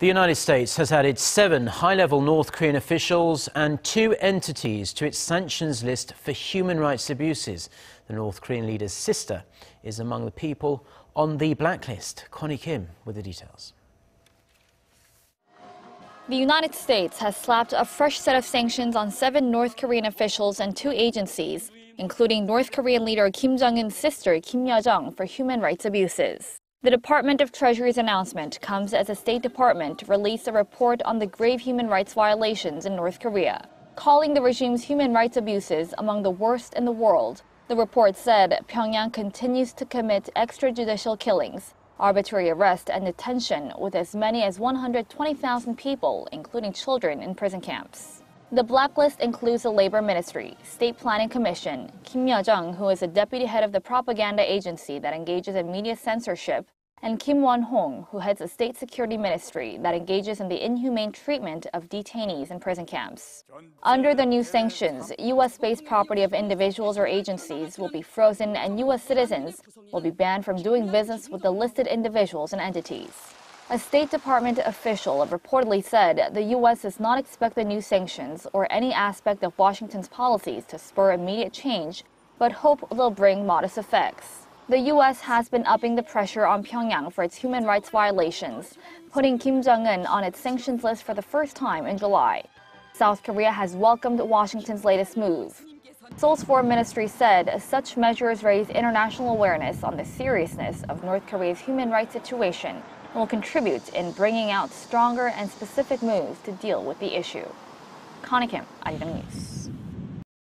The United States has added seven high-level North Korean officials and two entities to its sanctions list for human rights abuses. The North Korean leader's sister is among the people on the blacklist. Connie Kim with the details. The United States has slapped a fresh set of sanctions on seven North Korean officials and two agencies, including North Korean leader Kim Jong-un's sister Kim Yo-jong for human rights abuses. The Department of Treasury's announcement comes as the State Department released a report on the grave human rights violations in North Korea, calling the regime's human rights abuses among the worst in the world. The report said Pyongyang continues to commit extrajudicial killings, arbitrary arrest and detention with as many as 120,000 people, including children, in prison camps. The blacklist includes the Labor Ministry, State Planning Commission, Kim Yo-jong, who is a deputy head of the propaganda agency that engages in media censorship, and Kim Won-hong, who heads the State Security Ministry that engages in the inhumane treatment of detainees in prison camps. Under the new sanctions, U.S.-based property of individuals or agencies will be frozen and U.S. citizens will be banned from doing business with the listed individuals and entities. A State Department official reportedly said the U.S. does not expect the new sanctions or any aspect of Washington's policies to spur immediate change, but hope they'll bring modest effects. The U.S. has been upping the pressure on Pyongyang for its human rights violations, putting Kim Jong un on its sanctions list for the first time in July. South Korea has welcomed Washington's latest move. Seoul's foreign ministry said such measures raise international awareness on the seriousness of North Korea's human rights situation and will contribute in bringing out stronger and specific moves to deal with the issue. Connie Kim, Arirang News.